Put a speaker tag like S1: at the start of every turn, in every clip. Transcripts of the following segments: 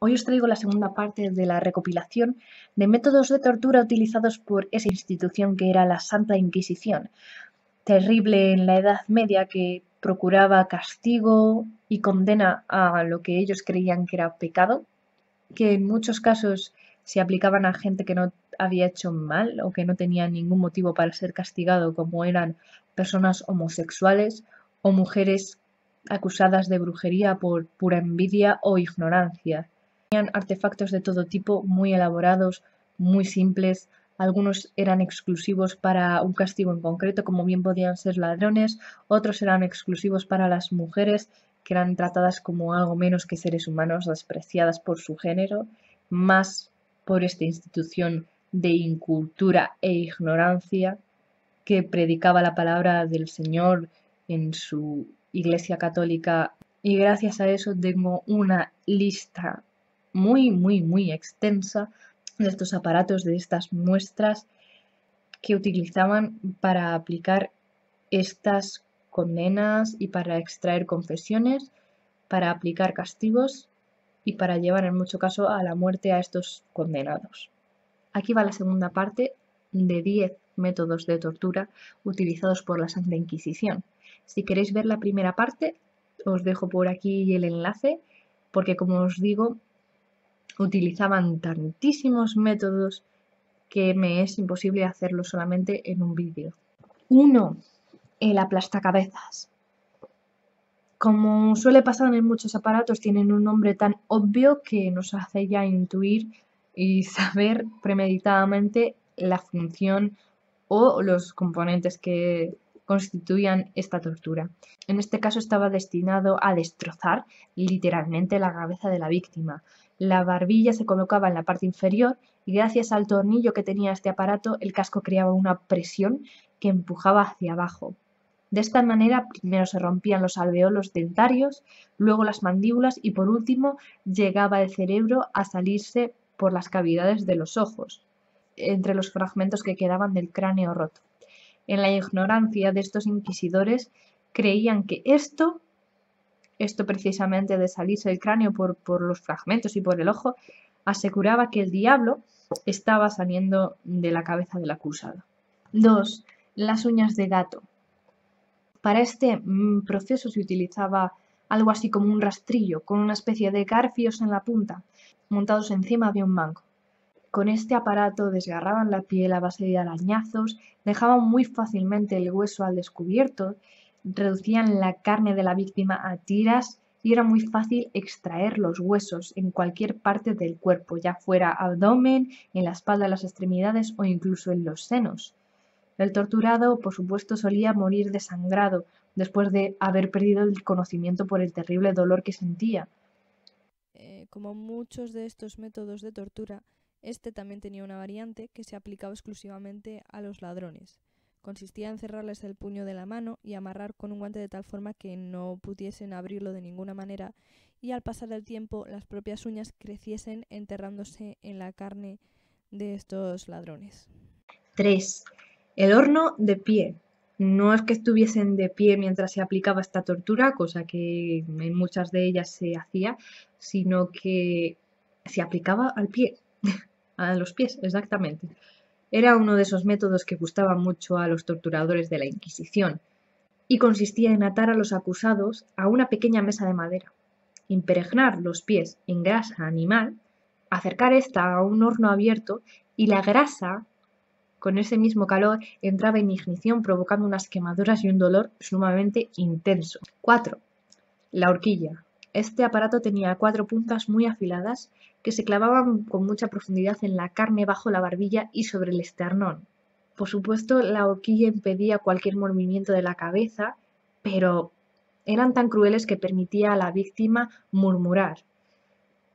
S1: Hoy os traigo la segunda parte de la recopilación de métodos de tortura utilizados por esa institución que era la Santa Inquisición, terrible en la Edad Media que procuraba castigo y condena a lo que ellos creían que era pecado, que en muchos casos se aplicaban a gente que no había hecho mal o que no tenía ningún motivo para ser castigado, como eran personas homosexuales o mujeres acusadas de brujería por pura envidia o ignorancia. Tenían artefactos de todo tipo, muy elaborados, muy simples. Algunos eran exclusivos para un castigo en concreto, como bien podían ser ladrones. Otros eran exclusivos para las mujeres, que eran tratadas como algo menos que seres humanos, despreciadas por su género, más por esta institución de incultura e ignorancia que predicaba la palabra del Señor en su Iglesia Católica y gracias a eso tengo una lista muy, muy, muy extensa de estos aparatos, de estas muestras que utilizaban para aplicar estas condenas y para extraer confesiones, para aplicar castigos y para llevar en mucho caso a la muerte a estos condenados. Aquí va la segunda parte de 10 métodos de tortura utilizados por la Santa Inquisición. Si queréis ver la primera parte, os dejo por aquí el enlace, porque como os digo, utilizaban tantísimos métodos que me es imposible hacerlo solamente en un vídeo. 1. El aplastacabezas. Como suele pasar en muchos aparatos, tienen un nombre tan obvio que nos hace ya intuir y saber premeditadamente la función o los componentes que constituían esta tortura. En este caso estaba destinado a destrozar literalmente la cabeza de la víctima. La barbilla se colocaba en la parte inferior y gracias al tornillo que tenía este aparato el casco creaba una presión que empujaba hacia abajo. De esta manera primero se rompían los alveolos dentarios, luego las mandíbulas y por último llegaba el cerebro a salirse por las cavidades de los ojos, entre los fragmentos que quedaban del cráneo roto. En la ignorancia de estos inquisidores creían que esto, esto precisamente de salirse el cráneo por, por los fragmentos y por el ojo, aseguraba que el diablo estaba saliendo de la cabeza del acusado. 2. Las uñas de gato. Para este mm, proceso se utilizaba algo así como un rastrillo con una especie de garfios en la punta, montados encima de un mango. Con este aparato desgarraban la piel a base de arañazos, dejaban muy fácilmente el hueso al descubierto, reducían la carne de la víctima a tiras y era muy fácil extraer los huesos en cualquier parte del cuerpo, ya fuera abdomen, en la espalda, las extremidades o incluso en los senos. El torturado, por supuesto, solía morir desangrado después de haber perdido el conocimiento por el terrible dolor que sentía.
S2: Eh, como muchos de estos métodos de tortura, este también tenía una variante que se aplicaba exclusivamente a los ladrones. Consistía en cerrarles el puño de la mano y amarrar con un guante de tal forma que no pudiesen abrirlo de ninguna manera y al pasar el tiempo las propias uñas creciesen enterrándose en la carne de estos ladrones.
S1: 3. El horno de pie. No es que estuviesen de pie mientras se aplicaba esta tortura, cosa que en muchas de ellas se hacía, sino que se aplicaba al pie, a los pies, exactamente. Era uno de esos métodos que gustaba mucho a los torturadores de la Inquisición y consistía en atar a los acusados a una pequeña mesa de madera, impregnar los pies en grasa animal, acercar esta a un horno abierto y la grasa, con ese mismo calor, entraba en ignición provocando unas quemaduras y un dolor sumamente intenso. 4. La horquilla. Este aparato tenía cuatro puntas muy afiladas que se clavaban con mucha profundidad en la carne bajo la barbilla y sobre el esternón. Por supuesto, la horquilla impedía cualquier movimiento de la cabeza, pero eran tan crueles que permitía a la víctima murmurar.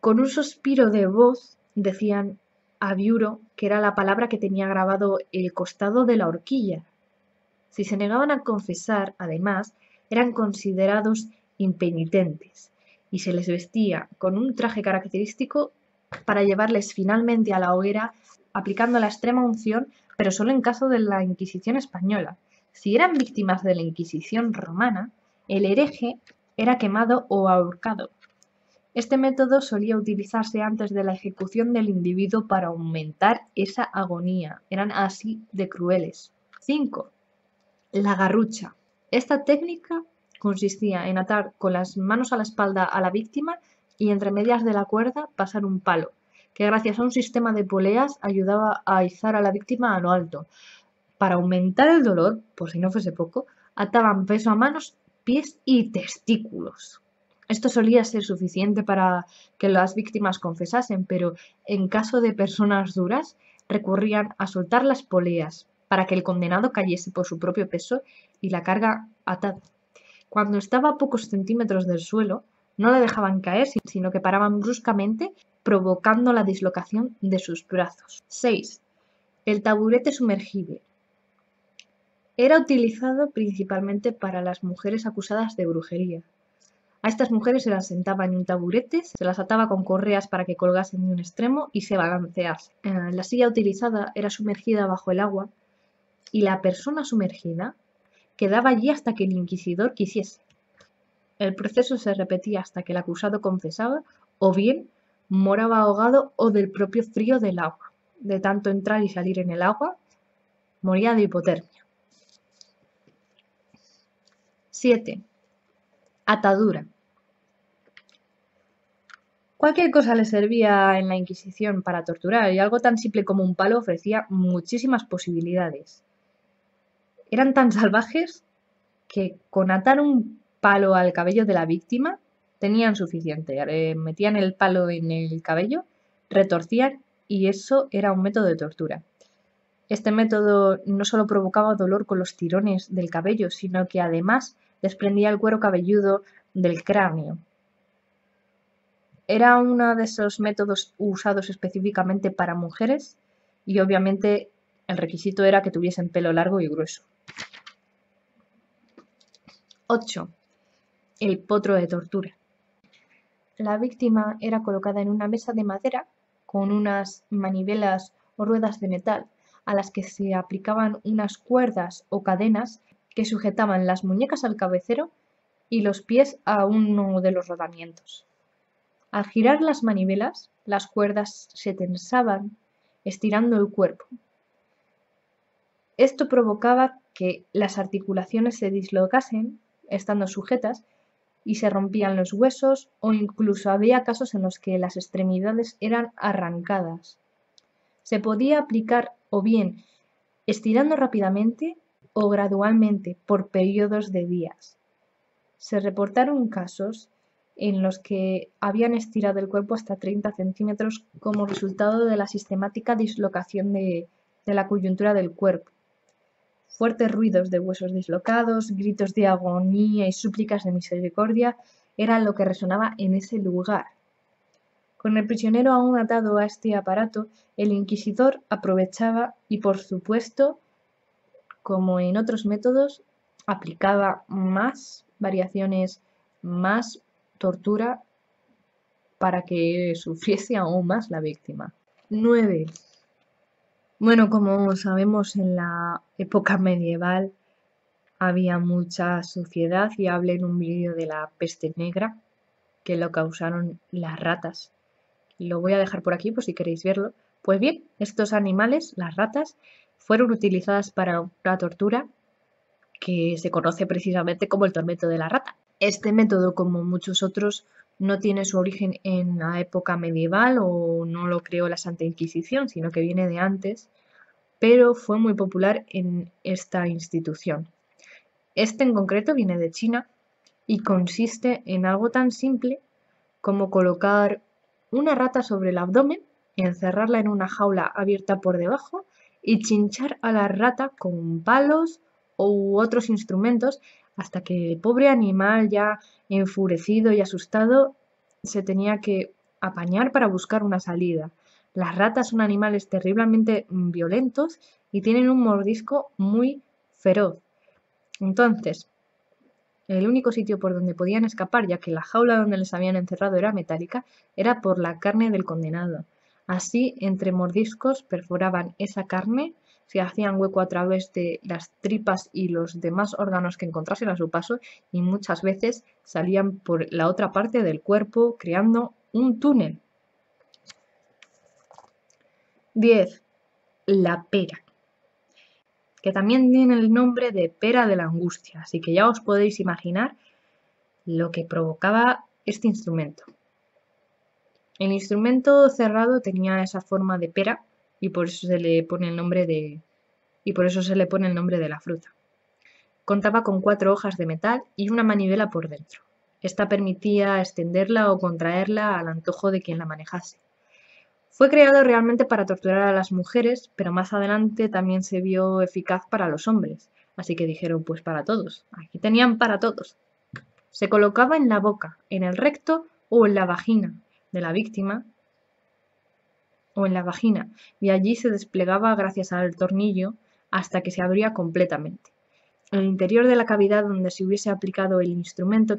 S1: Con un suspiro de voz decían aviuro, que era la palabra que tenía grabado el costado de la horquilla. Si se negaban a confesar, además, eran considerados impenitentes y se les vestía con un traje característico para llevarles finalmente a la hoguera aplicando la extrema unción, pero solo en caso de la Inquisición española. Si eran víctimas de la Inquisición romana, el hereje era quemado o ahorcado. Este método solía utilizarse antes de la ejecución del individuo para aumentar esa agonía. Eran así de crueles. 5. La garrucha. Esta técnica consistía en atar con las manos a la espalda a la víctima y entre medias de la cuerda pasar un palo, que gracias a un sistema de poleas ayudaba a izar a la víctima a lo alto. Para aumentar el dolor, por si no fuese poco, ataban peso a manos, pies y testículos. Esto solía ser suficiente para que las víctimas confesasen, pero en caso de personas duras recurrían a soltar las poleas para que el condenado cayese por su propio peso y la carga atada. Cuando estaba a pocos centímetros del suelo, no la dejaban caer, sino que paraban bruscamente, provocando la dislocación de sus brazos. 6. El taburete sumergible. Era utilizado principalmente para las mujeres acusadas de brujería. A estas mujeres se las sentaba en un taburete, se las ataba con correas para que colgasen de un extremo y se balanceasen. Eh, la silla utilizada era sumergida bajo el agua y la persona sumergida quedaba allí hasta que el inquisidor quisiese. El proceso se repetía hasta que el acusado confesaba o bien moraba ahogado o del propio frío del agua. De tanto entrar y salir en el agua, moría de hipotermia. 7. Atadura. Cualquier cosa le servía en la Inquisición para torturar y algo tan simple como un palo ofrecía muchísimas posibilidades. Eran tan salvajes que con atar un palo al cabello de la víctima tenían suficiente. Eh, metían el palo en el cabello, retorcían y eso era un método de tortura. Este método no solo provocaba dolor con los tirones del cabello, sino que además desprendía el cuero cabelludo del cráneo, era uno de esos métodos usados específicamente para mujeres y obviamente el requisito era que tuviesen pelo largo y grueso. 8. El potro de tortura. La víctima era colocada en una mesa de madera con unas manivelas o ruedas de metal a las que se aplicaban unas cuerdas o cadenas que sujetaban las muñecas al cabecero y los pies a uno de los rodamientos. Al girar las manivelas, las cuerdas se tensaban, estirando el cuerpo. Esto provocaba que las articulaciones se dislocasen, estando sujetas, y se rompían los huesos o incluso había casos en los que las extremidades eran arrancadas. Se podía aplicar o bien estirando rápidamente o gradualmente por periodos de días. Se reportaron casos en los que habían estirado el cuerpo hasta 30 centímetros como resultado de la sistemática dislocación de, la coyuntura del cuerpo. Fuertes ruidos de huesos dislocados, gritos de agonía y súplicas de misericordia eran lo que resonaba en ese lugar. Con el prisionero aún atado a este aparato, el inquisidor aprovechaba y, por supuesto, como en otros métodos, aplicaba más variaciones, más tortura para que sufriese aún más la víctima. 9. Bueno, como sabemos, en la época medieval había mucha suciedad y hablé en un vídeo de la peste negra que lo causaron las ratas. Lo voy a dejar por aquí por si queréis verlo. Pues bien, estos animales, las ratas, fueron utilizadas para una tortura que se conoce precisamente como el tormento de la rata. Este método, como muchos otros, no tiene su origen en la época medieval o no lo creó la Santa Inquisición, sino que viene de antes, pero fue muy popular en esta institución. Este en concreto viene de China y consiste en algo tan simple como colocar una rata sobre el abdomen, encerrarla en una jaula abierta por debajo y chinchar a la rata con palos u otros instrumentos hasta que el pobre animal ya enfurecido y asustado se tenía que apañar para buscar una salida. Las ratas son animales terriblemente violentos y tienen un mordisco muy feroz. Entonces, el único sitio por donde podían escapar, ya que la jaula donde les habían encerrado era metálica, era por la carne del condenado. Así, entre mordiscos, perforaban esa carne se hacían hueco a través de las tripas y los demás órganos que encontrasen a su paso y muchas veces salían por la otra parte del cuerpo creando un túnel. 10. La pera, que también tiene el nombre de pera de la angustia, así que ya os podéis imaginar lo que provocaba este instrumento. El instrumento cerrado tenía esa forma de pera y por eso se le pone el nombre de y por eso se le pone el nombre de la fruta. Contaba con cuatro hojas de metal y una manivela por dentro. Esta permitía extenderla o contraerla al antojo de quien la manejase. Fue creado realmente para torturar a las mujeres, pero más adelante también se vio eficaz para los hombres. Así que dijeron, pues para todos. Aquí tenían para todos. Se colocaba en la boca, en el recto o en la vagina de la víctima o en la vagina y allí se desplegaba gracias al tornillo hasta que se abría completamente. El interior de la cavidad donde se hubiese aplicado el instrumento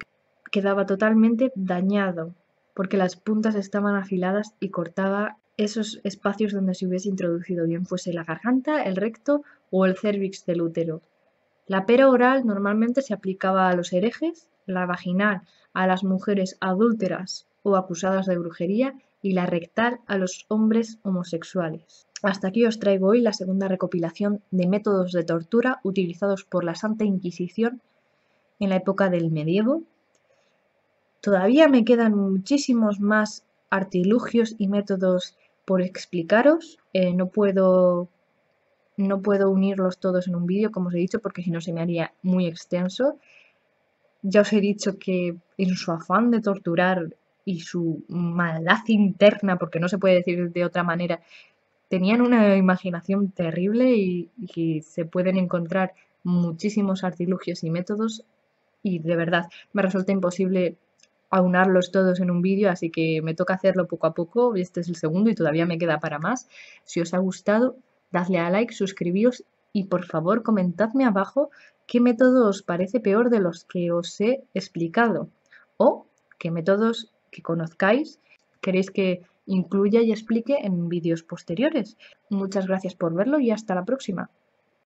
S1: quedaba totalmente dañado porque las puntas estaban afiladas y cortaba esos espacios donde se hubiese introducido, bien fuese la garganta, el recto o el cervix del útero. La pera oral normalmente se aplicaba a los herejes, la vaginal a las mujeres adúlteras o acusadas de brujería y la rectal a los hombres homosexuales. Hasta aquí os traigo hoy la segunda recopilación de métodos de tortura utilizados por la Santa Inquisición en la época del medievo. Todavía me quedan muchísimos más artilugios y métodos por explicaros. Eh, no puedo no puedo unirlos todos en un vídeo, como os he dicho, porque si no se me haría muy extenso. Ya os he dicho que en su afán de torturar y su maldad interna, porque no se puede decir de otra manera, tenían una imaginación terrible y, se pueden encontrar muchísimos artilugios y métodos y de verdad me resulta imposible aunarlos todos en un vídeo, así que me toca hacerlo poco a poco. Este es el segundo y todavía me queda para más. Si os ha gustado, dadle a like, suscribíos y por favor comentadme abajo qué método os parece peor de los que os he explicado o qué métodos conozcáis queréis que incluya y explique en vídeos posteriores. Muchas gracias por verlo y hasta la próxima.